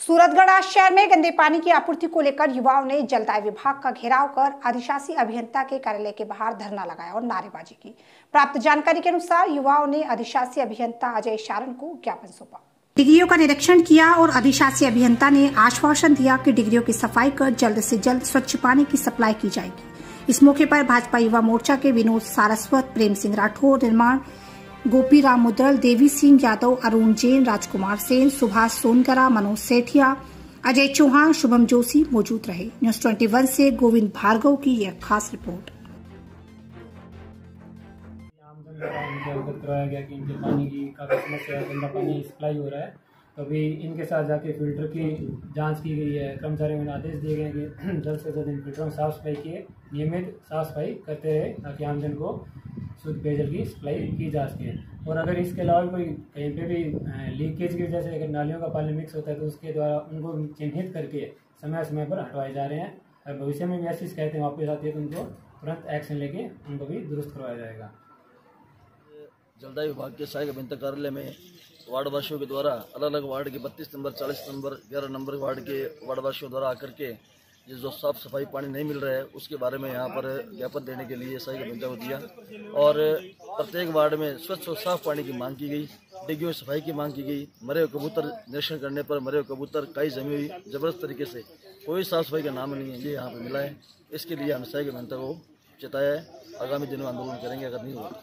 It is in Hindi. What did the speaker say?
सूरतगढ़ शहर में गंदे पानी की आपूर्ति को लेकर युवाओं ने जलदाय विभाग का घेराव कर अधिशासी अभियंता के कार्यालय के बाहर धरना लगाया और नारेबाजी की। प्राप्त जानकारी के अनुसार युवाओं ने अधिशासी अभियंता अजय शारण को ज्ञापन सौंपा। डिग्रियों का निरीक्षण किया और अधिशासी अभियंता ने आश्वासन दिया कि डिग्रियों की सफ़ाई कर जल्द से जल्द स्वच्छ पानी की सप्लाई की जाएगी। इस मौके पर भाजपा युवा मोर्चा के विनोद सारस्वत, प्रेम सिंह राठौर, निर्माण गोपी राम मुद्रल देवी सिंह यादव, अरुण जैन, राजकुमार सेन, सुभाष सोनकरा, मनोज सेठिया, अजय चौहान, शुभम जोशी मौजूद रहे। न्यूज़ 21 से गोविंद भार्गव की यह खास रिपोर्ट। करवाया गया कि इनके पानी की काफ़ी समस्या है गंदा पानी सप्लाई हो रहा है तो अभी इनके साथ जाके फ़िल्टर की जाँच की गई है। कर्मचारियों ने आदेश दिए गए कि जल्द से जल्द इन फिल्टरों में साफ़ सफ़ाई किए, नियमित साफ़ सफ़ाई करते रहे, ताकि आमजन को शुद्ध पेयजल की सप्लाई की जा सके। और अगर इसके अलावा कोई कहीं पे भी लीकेज की वजह से अगर नालियों का पानी मिक्स होता है तो उसके द्वारा उनको चिन्हित करके समय समय पर हटवाए जा रहे हैं। और भविष्य में भी ऐसी शिकायतें वापस आती है तो उनको तुरंत एक्शन लेके उनको भी दुरुस्त करवाया जाएगा। जलदाय विभाग के सहायक अभियंता कार्यालय में वार्डवासियों के द्वारा अलग अलग वार्ड के बत्तीस नंबर, चालीस नंबर, ग्यारह नंबर वार्ड के वार्डवासियों द्वारा आकर के ये जो साफ़ सफ़ाई पानी नहीं मिल रहा है, उसके बारे में यहाँ पर ज्ञापन देने के लिए सहायक अभियंता को दिया। और प्रत्येक वार्ड में स्वच्छ और साफ़ पानी की मांग की गई, डिग्गियों सफ़ाई की मांग की गई, मरे हुए कबूतर निरीक्षण करने पर मरे हुए कबूतर कई जमी हुई, ज़बरदस्त तरीके से कोई साफ़ सफ़ाई का नाम नहीं है, ये यहाँ पर मिला है। इसके लिए हम सहायक अभियंता को चेताया है। आगामी दिनों में आंदोलन करेंगे, अगर नहीं होगा